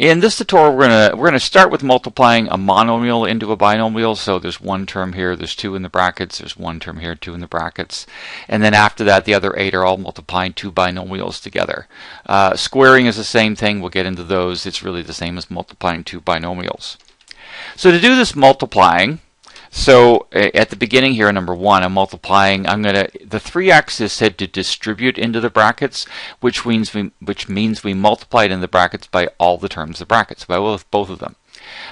In this tutorial, we're gonna we're gonna start with multiplying a monomial into a binomial. So there's one term here, there's two in the brackets, there's one term here, two in the brackets, and then after that, the other eight are all multiplying two binomials together. Uh, squaring is the same thing. We'll get into those. It's really the same as multiplying two binomials. So to do this multiplying, so at the beginning here, number one, I'm multiplying. I'm gonna the three x is said to distribute into the brackets, which means we which means we multiply it in the brackets by all the terms of the brackets, by both both of them.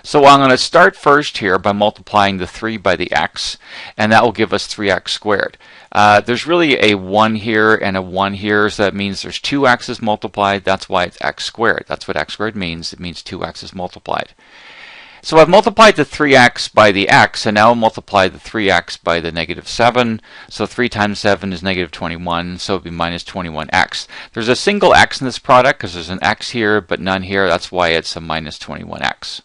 So I'm going to start first here by multiplying the 3 by the x, and that will give us 3x squared. Uh, there's really a 1 here and a 1 here, so that means there's two x's multiplied. That's why it's x squared. That's what x squared means. It means two x's multiplied. So I've multiplied the 3x by the x, and now I'll multiply the 3x by the negative 7. So 3 times 7 is negative 21, so it would be minus 21x. There's a single x in this product because there's an x here, but none here. That's why it's a minus 21x.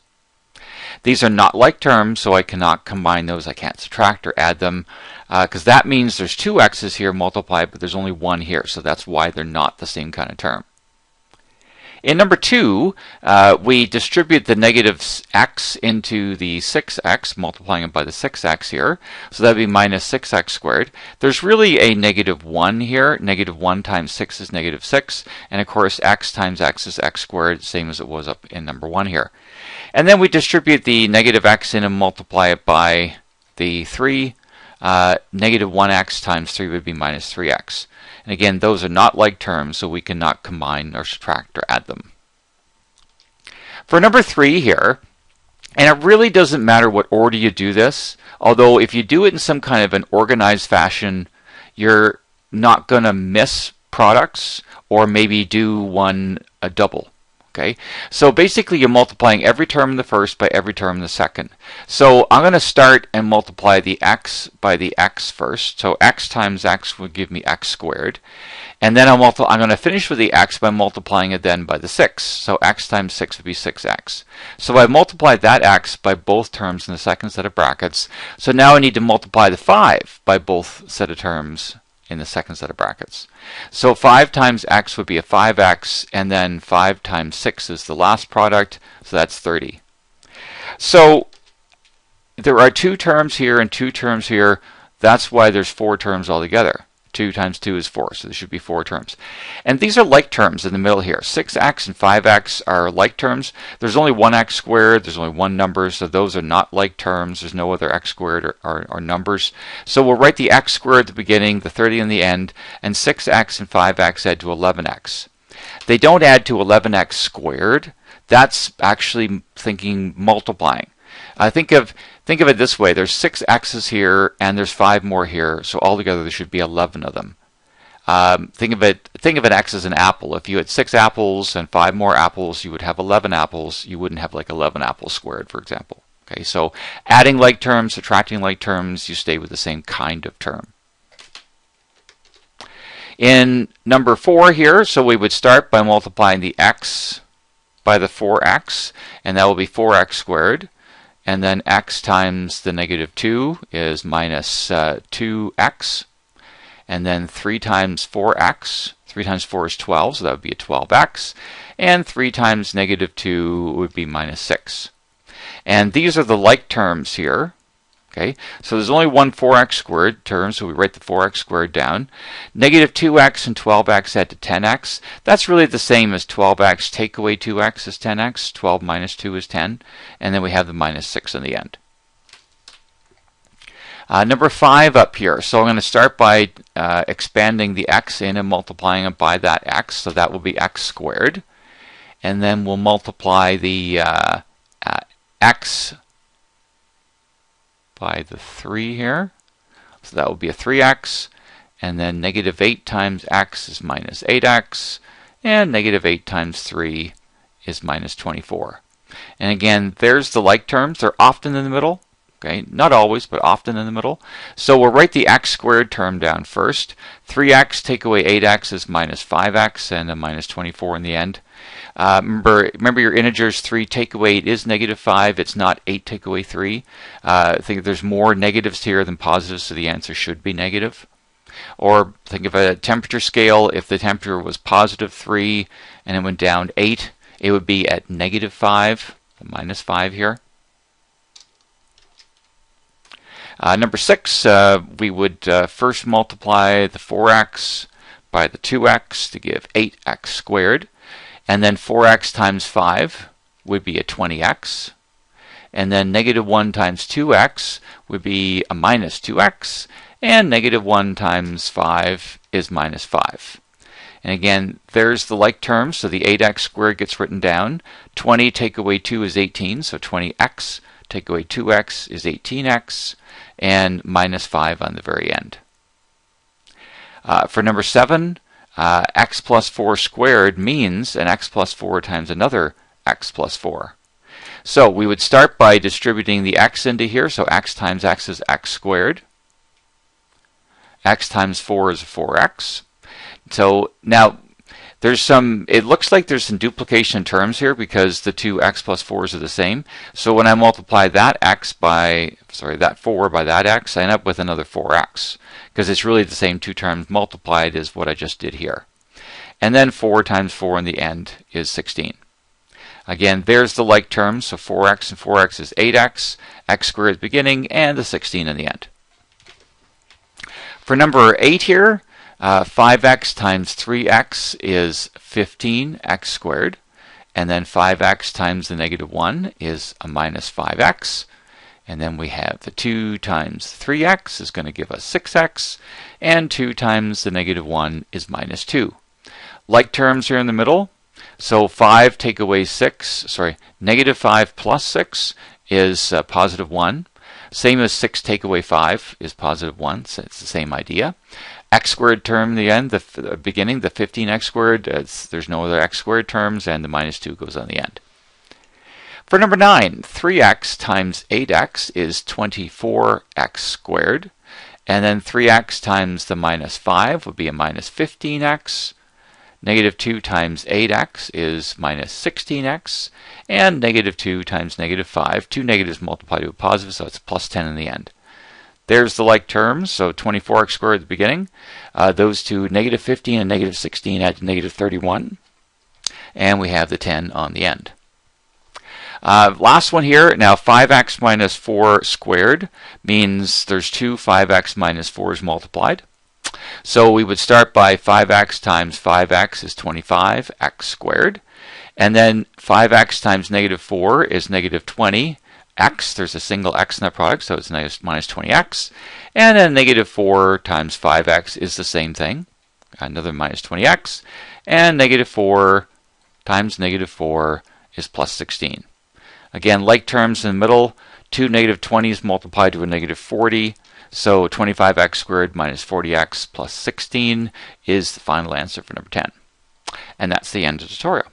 These are not like terms, so I cannot combine those. I can't subtract or add them because uh, that means there's two x's here multiplied, but there's only one here. So that's why they're not the same kind of term. In number two, uh, we distribute the negative x into the 6x, multiplying it by the 6x here. So that would be minus 6x squared. There's really a negative 1 here. Negative 1 times 6 is negative 6. And of course, x times x is x squared, same as it was up in number 1 here. And then we distribute the negative x in and multiply it by the 3. Uh, negative 1x times 3 would be minus 3x. And again, those are not like terms, so we cannot combine or subtract or add them. For number three here, and it really doesn't matter what order you do this, although if you do it in some kind of an organized fashion, you're not going to miss products or maybe do one a double. Okay, so basically you're multiplying every term in the first by every term in the second. So I'm going to start and multiply the x by the x first. So x times x would give me x squared. And then I'm, I'm going to finish with the x by multiplying it then by the 6. So x times 6 would be 6x. So I've multiplied that x by both terms in the second set of brackets. So now I need to multiply the 5 by both set of terms in the second set of brackets. So 5 times x would be a 5x, and then 5 times 6 is the last product, so that's 30. So there are two terms here and two terms here. That's why there's four terms altogether. 2 times 2 is 4, so there should be four terms. And these are like terms in the middle here. 6x and 5x are like terms. There's only one x squared, there's only one number, so those are not like terms. There's no other x squared or, or, or numbers. So we'll write the x squared at the beginning, the 30 in the end, and 6x and 5x add to 11x. They don't add to 11x squared. That's actually thinking multiplying. I think of think of it this way: there's six x's here, and there's five more here. So altogether, there should be 11 of them. Um, think of it think of an x as an apple. If you had six apples and five more apples, you would have 11 apples. You wouldn't have like 11 apples squared, for example. Okay, so adding like terms, subtracting like terms, you stay with the same kind of term. In number four here, so we would start by multiplying the x by the 4x, and that will be 4x squared and then x times the negative 2 is minus, uh, 2x, and then 3 times 4x, 3 times 4 is 12, so that would be a 12x, and 3 times negative 2 would be minus 6. And these are the like terms here, Okay, so there's only one 4x squared term, so we write the 4x squared down. Negative 2x and 12x add to 10x. That's really the same as 12x take away 2x is 10x. 12 minus 2 is 10. And then we have the minus 6 in the end. Uh, number 5 up here. So I'm going to start by uh, expanding the x in and multiplying it by that x. So that will be x squared. And then we'll multiply the uh, uh x by the 3 here. So that will be a 3x. And then negative 8 times x is minus 8x. And negative 8 times 3 is minus 24. And again, there's the like terms. They're often in the middle. Okay, not always, but often in the middle. So we'll write the x squared term down first. 3x take away 8x is minus 5x and a minus 24 in the end. Uh, remember, remember your integers 3 take away 8 is negative 5. It's not 8 take away 3. Uh, think there's more negatives here than positives, so the answer should be negative. Or think of a temperature scale. If the temperature was positive 3 and it went down 8, it would be at negative 5, minus 5 here. Uh, number 6, uh, we would uh, first multiply the 4x by the 2x to give 8x squared. And then 4x times 5 would be a 20x. And then negative 1 times 2x would be a minus 2x. And negative 1 times 5 is minus 5. And again, there's the like terms, so the 8x squared gets written down. 20 take away 2 is 18, so 20x take away 2x is 18x, and minus 5 on the very end. Uh, for number 7, uh, x plus 4 squared means an x plus 4 times another x plus 4. So we would start by distributing the x into here, so x times x is x squared. x times 4 is 4x. So now there's some, it looks like there's some duplication terms here because the two x plus 4s are the same. So when I multiply that x by, sorry, that 4 by that x, I end up with another 4x because it's really the same two terms multiplied as what I just did here. And then 4 times 4 in the end is 16. Again, there's the like terms, so 4x and 4x is 8x, x squared the beginning, and the 16 in the end. For number 8 here, uh, 5x times 3x is 15x squared. And then 5x times the negative 1 is a minus 5x. And then we have the 2 times 3x is going to give us 6x. And 2 times the negative 1 is minus 2. Like terms here in the middle. So 5 take away 6, sorry, negative 5 plus 6 is uh, positive 1. Same as 6 take away 5 is positive 1, so it's the same idea x squared term the end, the, the beginning, the 15x squared, uh, there's no other x squared terms, and the minus 2 goes on the end. For number 9, 3x times 8x is 24x squared. And then 3x times the minus 5 would be a minus 15x. Negative 2 times 8x is minus 16x. And negative 2 times negative 5, two negatives multiply to a positive, so it's plus 10 in the end. There's the like terms, so 24x squared at the beginning. Uh, those two, negative 15 and negative 16 add to negative 31. And we have the 10 on the end. Uh, last one here, now 5x minus 4 squared means there's two 5x minus 4s multiplied. So we would start by 5x times 5x is 25x squared. And then 5x times negative 4 is negative 20 x, there's a single x in that product, so it's minus 20x. And then negative 4 times 5x is the same thing, another minus 20x. And negative 4 times negative 4 is plus 16. Again, like terms in the middle, two negative 20s multiplied to a negative 40. So 25x squared minus 40x plus 16 is the final answer for number 10. And that's the end of the tutorial.